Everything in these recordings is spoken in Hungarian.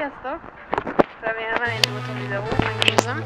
Sziasztok! Remélem elindult a videó, megnézem.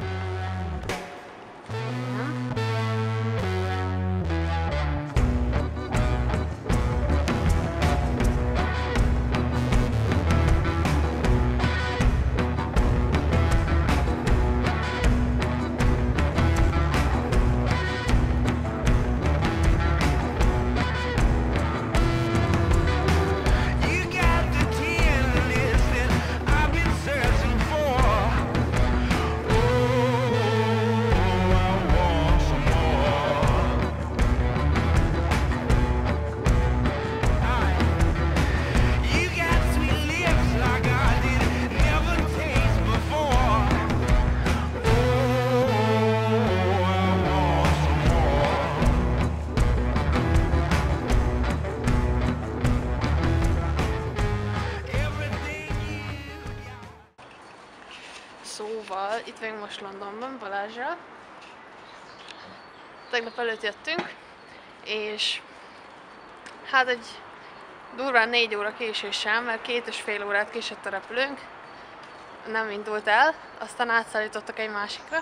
Vagyunk most Londonban Balázsral. Tegnap előtt jöttünk, és hát egy durván négy óra késéssel, mert két és fél órát késett a repülőnk, nem indult el, aztán átszállítottak egy másikra,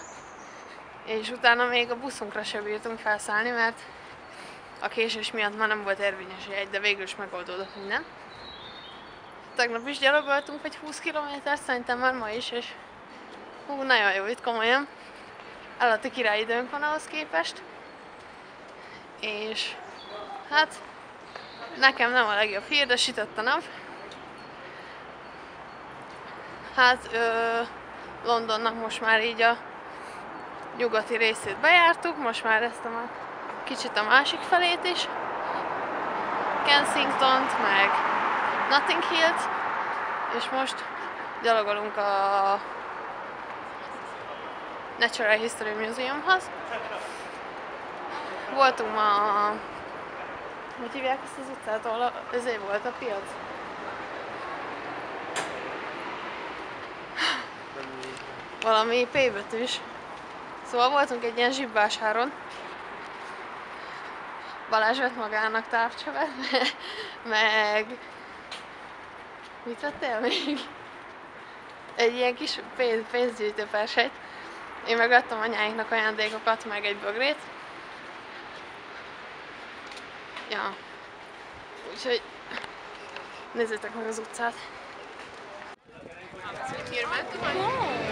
és utána még a buszunkra sem bírtunk felszállni, mert a késés miatt már nem volt érvényes egy, de végül is megoldódott minden. Tegnap is gyalogoltunk egy 20 km, szerintem már ma is, és Hú, nagyon jó itt komolyan. Alatti királyidőnk van ahhoz képest. És hát nekem nem a legjobb hír, de a nap. Hát ö, Londonnak most már így a nyugati részét bejártuk, most már ezt a kicsit a másik felét is. Kensingtont, meg Notting Hill-t, és most gyalogolunk a Natural History Museumhoz. Voltunk ma a... Hogy hívják ezt az utcát, ahol ezért volt a piac? Valami P betűs. Szóval voltunk egy ilyen zsibvásáron. Balázs vett magának távcsövet, meg... Mit vettél még? Egy ilyen kis pénz, pénzgyűjtő Én megadtam anyáinknak ajándékokat, meg egy bögrét. Ja. Úgyhogy nézzétek meg az utcát. Ezen.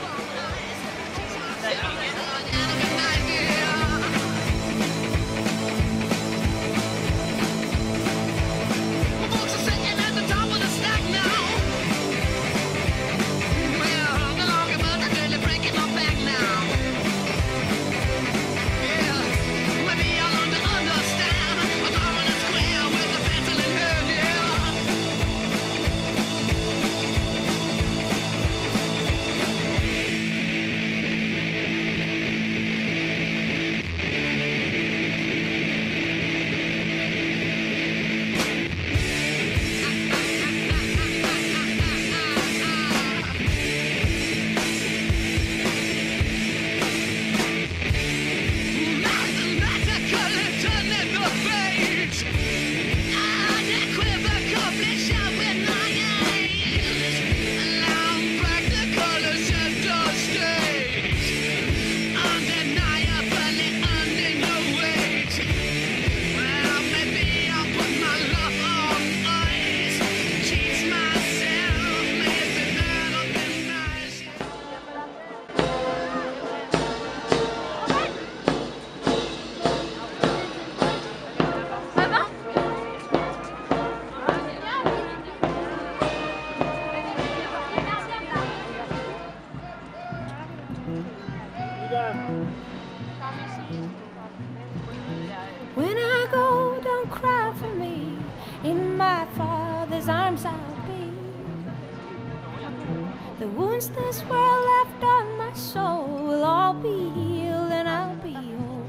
Since this world left on my soul will all be healed and I'll be whole.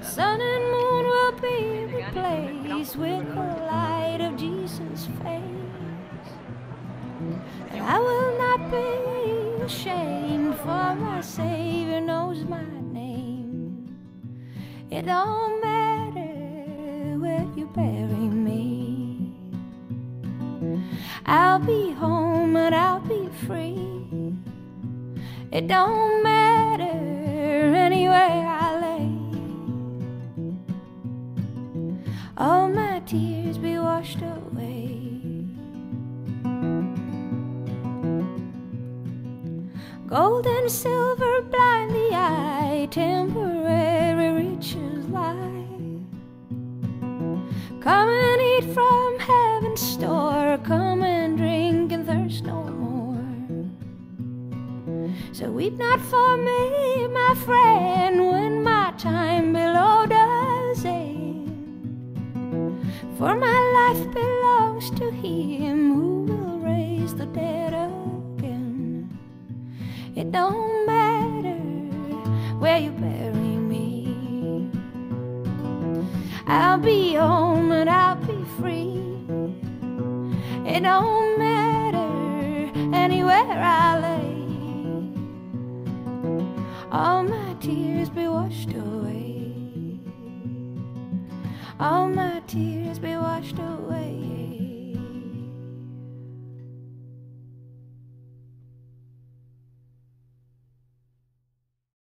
Sun and moon will be replaced with the light of Jesus' face. And I will not be ashamed, for my Savior knows my name. It don't matter where you bury me. I'll be home and I'll be free. It don't matter anywhere I lay. All my tears be washed away. Gold and silver blind the eye, temporary riches lie. Come and eat from heaven's store, come So weep not for me, my friend, when my time below does end. For my life belongs to him who will raise the dead again. It don't matter where you bury me. I'll be home and I'll be free. It don't matter anywhere I lay. All my tears be washed away. All my tears be washed away.